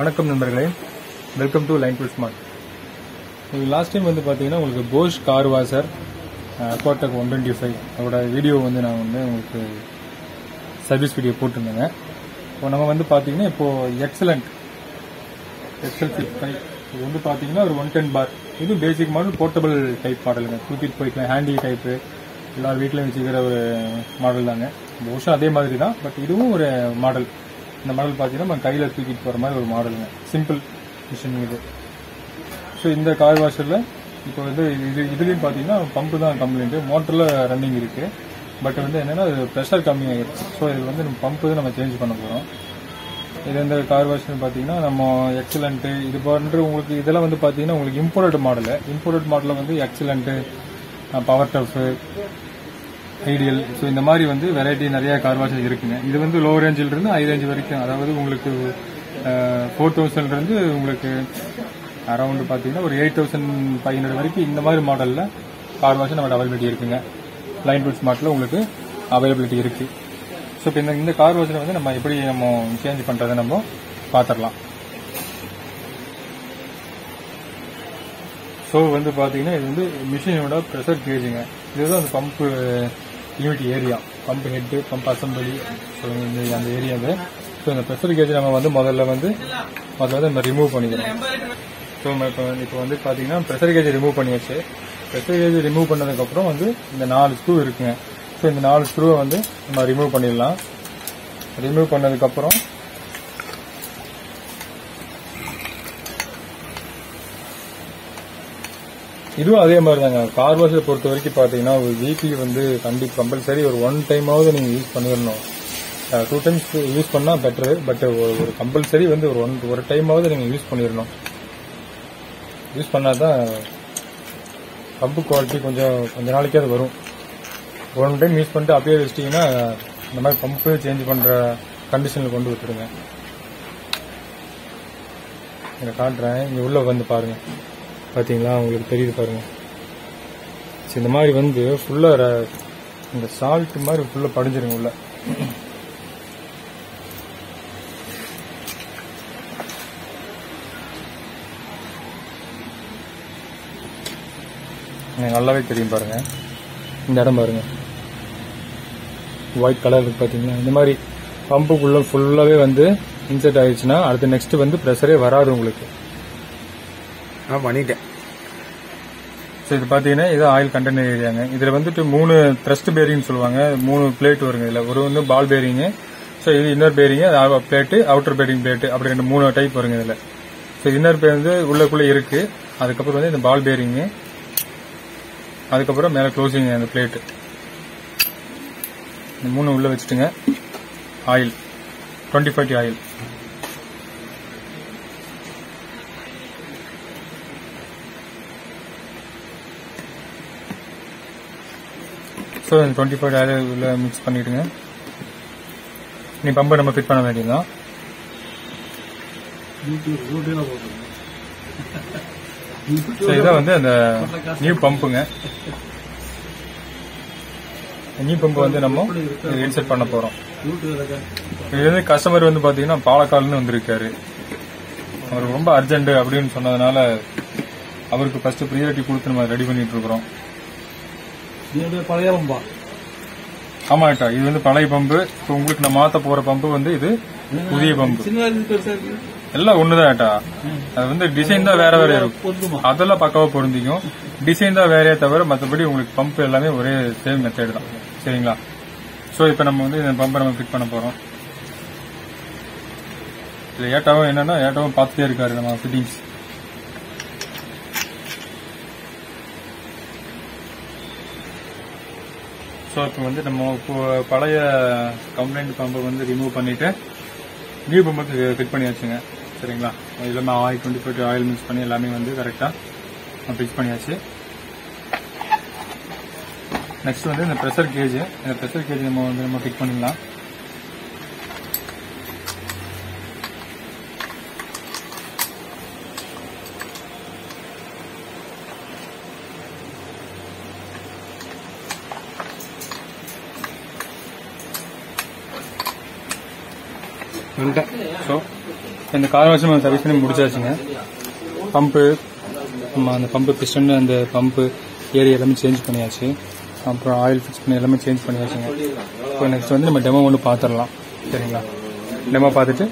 வணக்கம் நண்பர்களே. Welcome to line to smart நீங்கள் லாஸ்ட் டைம் வந்து பார்த்தீங்கன்னா உங்களுக்கு போஷ் கார் வாசர் கோட்டக் ஒன் டுவெண்ட்டி ஃபைவ் அதோட வீடியோ வந்து நான் வந்து உங்களுக்கு சர்வீஸ் வீடியோ போட்டிருந்தேங்க. இப்போ நம்ம வந்து பார்த்தீங்கன்னா இப்போ எக்ஸலண்ட் எக்ஸல் ஃபிஃப்ட் ஃபைவ் இது வந்து பார்த்தீங்கன்னா ஒரு ஒன் டென் பார் இது பேசிக் மாடல் போர்ட்டபிள் டைப் மாடலுங்க தூக்கிட்டு போய்க்கலாம் ஹேண்டி டைப்பு எல்லா வீட்லையும் வச்சுக்கிற ஒரு மாடல் தாங்க. போஷும் அதே மாதிரி தான் பட் இதுவும் ஒரு மாடல் இந்த மாடல் பார்த்தீங்கன்னா நம்ம கையில் தூக்கிட்டு போகிற மாதிரி ஒரு மாடலுங்க. சிம்பிள் மிஷின் இது. ஸோ இந்த கார் வாஷரில் இப்போ வந்து இது இதுலேயும் பார்த்தீங்கன்னா பம்பு தான் கம்ப்ளைண்ட்டு மோட்டரில் ரன்னிங் இருக்குது பட் வந்து என்னென்னா அது ப்ரெஷர் கம்மியாகிடுச்சு ஸோ இது வந்து நம்ம பம்பு தான் நம்ம சேஞ்ச் பண்ண போகிறோம் இது இந்த கார் வாஷ்னு பார்த்தீங்கன்னா நம்ம எக்ஸலண்ட்டு இது போன்ற உங்களுக்கு இதெல்லாம் வந்து பார்த்தீங்கன்னா உங்களுக்கு இம்போர்ட்டட் மாடலு இம்போர்ட்டட் மாடலில் வந்து excellent power tough ideal so இந்த மாதிரி வந்து வெரைட்டி நிறைய கார் வாஷஸ் இருக்குங்க. இது வந்து லோ ரேஞ்சில் இருந்து ஹை ரேஞ்ச் வரைக்கும். அதாவது உங்களுக்கு ஃபோர் தௌசண்ட்லேருந்து உங்களுக்கு அரௌண்டு பார்த்தீங்கன்னா ஒரு எயிட் தௌசண்ட் ஃபைவ் ஹண்ட்ரட் வரைக்கும் இந்த மாதிரி மாடலில் கார் வாஷ் நம்ம அவைலபிலிட்டி இருக்குங்க. லைன் ஃபுட் ஸ்மார்ட்டில் உங்களுக்கு அவைலபிலிட்டி இருக்கு. ஸோ இப்போ இந்த இந்த கார் வாஷில் வந்து நம்ம எப்படி நம்ம சேஞ்ச் பண்ணுறதை நம்ம பார்த்துடலாம் ஸோ வந்து பார்த்தீங்கன்னா இது வந்து மிஷினோட ப்ரெஷர் கேஜுங்க இதுதான் அந்த pump unit area pump head pump assembly இந்த அந்த ஏரியாவை ஸோ இந்த ப்ரெஷர் கேஜ் நம்ம வந்து முதல்ல வந்து முதல்ல வந்து நம்ம ரிமூவ் பண்ணிக்கிறோம். ஸோ நம்ம இப்போ இப்போ வந்து பார்த்தீங்கன்னா ப்ரெஷர் கேஜ் ரிமூவ் பண்ணியாச்சு. ப்ரெஷர் கேஜ் ரிமூவ் பண்ணதுக்கப்புறம் வந்து இந்த நாலு ஸ்க்ரூ இருக்குங்க. ஸோ இந்த நாலு ஸ்க்ரூவை வந்து நம்ம ரிமூவ் பண்ணிடலாம். ரிமூவ் பண்ணதுக்கப்புறம் இதுவும் அதே மாதிரி தாங்க கார் வாஷை பொறுத்த வரைக்கும் பார்த்தீங்கன்னா ஒரு வீக்லி வந்து கண்டிப்பாக கம்பல்சரி ஒரு ஒன் டைமாவது நீங்கள் யூஸ் பண்ணிடணும் டூ டைம்ஸ் யூஸ் பண்ணால் பெட்டரு பட் ஒரு கம்பல்சரி வந்து ஒரு ஒன் ஒரு டைமாவது நீங்கள் யூஸ் பண்ணிடணும் யூஸ் பண்ணால் தான் பம்பு குவாலிட்டி கொஞ்சம் கொஞ்ச நாளைக்கே அது வரும். ஒன் டைம் யூஸ் பண்ணிட்டு அப்படியே வச்சிட்டிங்கன்னா இந்த மாதிரி பம்பு சேஞ்ச் பண்ணுற கண்டிஷனில் கொண்டு விட்டுருங்க இதை காட்டுறேன் இங்கே உள்ளே வந்து பாருங்கள் பார்த்தீங்களா உங்களுக்கு தெரியுது பாருங்க. சரி, இந்த மாதிரி வந்து ஃபுல்லாக இந்த சால்ட் மாதிரி ஃபுல்லாக படிஞ்சிருங்க உள்ள. எனக்கு நல்லாவே தெரியும் பாருங்க. இந்த இடம் பாருங்க. ஒயிட் கலர் இருக்கு இந்த மாதிரி பம்புக்குள்ள ஃபுல்லாகவே வந்து இன்செர்ட் ஆயிடுச்சுன்னா அடுத்து நெக்ஸ்ட் வந்து ப்ரெஷரே வராது உங்களுக்கு. நான் பண்ணிட்டேன். ஸோ இது பார்த்தீங்கன்னா இது ஆயில் கண்டெய்னர் ஏரியாங்க இதில் வந்துட்டு மூணு த்ரஸ்ட் பேரிங்னு சொல்லுவாங்க. மூணு பிளேட் வருங்க இதில். ஒரு வந்து பால் பேரிங்கு ஸோ இது inner bearing plate outer bearing plate அப்படி ரெண்டு மூணு டைப் வருங்க இதில். ஸோ இன்னர் பேர் வந்து உள்ளக்குள்ளே இருக்கு. அதுக்கப்புறம் வந்து இந்த பால் பேரிங்கு அதுக்கப்புறம் மேலே க்ளோசிங் அந்த பிளேட்டு இந்த மூணு உள்ளே வச்சுட்டுங்க. Oil twenty five oil so twenty five oil உள்ள மிக்ஸ் பண்ணிடுங்க. நீ பம்பை நம்ம ஃபிட் பண்ண வேண்டியதுதான். ஸோ இதான் வந்து அந்த நியூ பம்புங்க நியூ பம்பு வந்து நம்ம இன்செர்ட் பண்ண போறோம். இது வந்து கஸ்டமர் வந்து பாத்தீங்கன்னா பாலக்கால்னு வந்திருக்காரு. அவர் ரொம்ப அர்ஜென்ட் அப்படின்னு சொன்னதுனால அவருக்கு ஃபர்ஸ்ட் ப்ரியாரிட்டி கொடுத்து நம்ம ரெடி பண்ணிட்டு இருக்கிறோம். பழைய பம்பா. ஆமாட்டா இது வந்து பழைய பம்பு. இப்போ உங்களுக்கு நான் மாத்த போற பம்பு வந்து இது புதிய பம்பு. எல்லாம் ஒண்ணுதான் ஏட்டா. அது வந்து டிசைன் தான் வேற வேற இருக்கும். அதெல்லாம் பக்காவா பொருந்திக்கும். டிசைன் தான் வேறையே தவிர மற்றபடி உங்களுக்கு பம்ப் எல்லாமே ஒரே சேம் மெத்தட் தான். சரிங்களா? ஸோ இப்போ நம்ம வந்து இந்த பம்பை நம்ம ஃபிட் பண்ண போறோம். ஏட்டாவும் என்னன்னா ஏட்டாவும் பார்த்துட்டே இருக்காரு நம்ம ஃபிட்டிங்ஸ் ஸோ இப்போ வந்து நம்ம இப்போ பழைய கம்ப்ளைண்ட் பம்பை வந்து ரிமூவ் பண்ணிட்டு நியூ பம்புக்கு ஃபிட் பண்ணியாச்சுங்க சரிங்களா எல்லாமே oil twenty four oil mix பண்ணி எல்லாமே வந்து கரெக்டாக ஃபிக்ஸ் பண்ணியாச்சு நெக்ஸ்ட் வந்து இந்த ப்ரெஷர் கேஜ் இந்த ப்ரெஷர் கேஜ் நம்ம வந்து நம்ம ஃபிட் பண்ணிடலாம் வந்துட்டேன் ஸோ இந்த கார் வாஷ் நம்ம சர்வீஸ் பண்ணி முடிச்சாச்சுங்க. பம்பு நம்ம அந்த பம்பு பிஸ்டன் அந்த பம்பு ஏரி எல்லாமே சேஞ்ச் பண்ணியாச்சு. அப்புறம் ஆயில் ஃபிக்ஸ் பண்ணி எல்லாமே சேஞ்ச் பண்ணியாச்சுங்க. இப்போ நெக்ஸ்ட் வந்து நம்ம டெமோ ஒன்று பார்த்துடலாம் சரிங்களா? டெமோ பார்த்துட்டு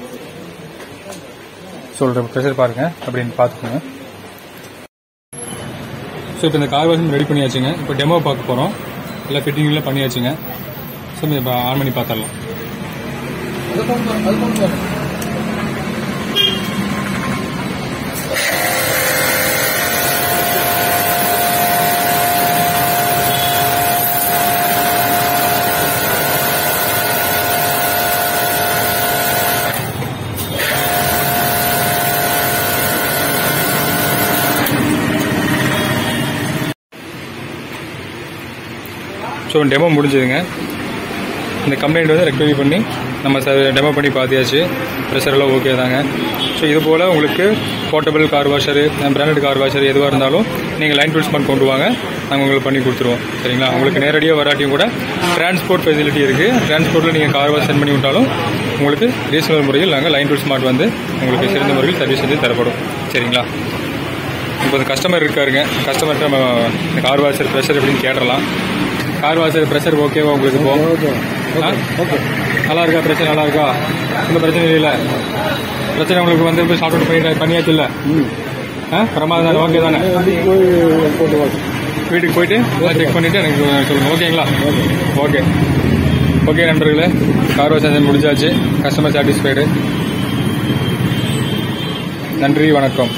சொல்கிறேன் ப்ரெஷர் பாருங்க. அப்படின்னு பார்த்துக்கோங்க. ஸோ இப்போ இந்த கார் வாஷ் ரெடி பண்ணியாச்சுங்க. இப்போ டெமோ பார்க்க போகிறோம் எல்லாம் ஃபிட்டிங்லாம் பண்ணியாச்சுங்க. ஸோ இப்போ ஆன் பண்ணி பார்த்துடலாம். ஸோ டெமோ முடிஞ்சதுங்க. இந்த கம்ப்ளைண்ட் வந்து ரெக்டிஃபை பண்ணி நம்ம டெமோ பண்ணி பார்த்தியாச்சு ப்ரெஷர் எல்லாம் ஓகே தாங்க. ஸோ இது போல் உங்களுக்கு portable car washer branded car washer எதுவாக இருந்தாலும் நீங்கள் லைன் டூல்ஸ்மெண்ட் கொண்டு வாங்க. நாங்கள் உங்களுக்கு பண்ணி கொடுத்துருவோம். சரிங்களா? உங்களுக்கு நேரடியாக வராட்டியும் கூட டிரான்ஸ்போர்ட் ஃபெசிலிட்டி இருக்குது டிரான்ஸ்போர்ட்டில் நீங்கள் கார் வாஷ் சென்ட் பண்ணி விட்டாலும் உங்களுக்கு ரீசனபிள் முறையில் நாங்கள் லைன் டூல் ஸ்மார்ட் வந்து உங்களுக்கு சிறந்த முறையில் சர்வீஸ் செஞ்சு தரப்படும். சரிங்களா? இப்போ இந்த கஸ்டமர் இருக்காருங்க கஸ்டமர்கிட்ட நம்ம கார் வாஷர் ப்ரெஷர் எப்படின்னு கேட்டுடலாம். கார் வாஷர் ப்ரெஷர் ஓகேவா உங்களுக்கு போகும் ஆ? நல்லா இருக்கா? பிரச்சனை நல்லா இருக்கா? ஒன்றும் பிரச்சனை இல்லை பிரச்சனை உங்களுக்கு வந்து போய் அவுட் பண்ணி பண்ணியாச்சு இல்லை? ஆ? பிரமாதம் தானே? ஓகே தானே? வீட்டுக்கு போயிட்டு எல்லாம் செக் பண்ணிட்டு எனக்கு சொல்லுங்க. ஓகேங்களா? ஓகே. ஓகே. நண்பர்களே கார் வாஷ் முடிஞ்சாச்சு. கஸ்டமர் சாட்டிஸ்ஃபைடு நன்றி வணக்கம்.